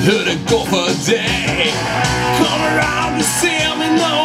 Se nu hur det går för dig Kommer aldrig se mig någon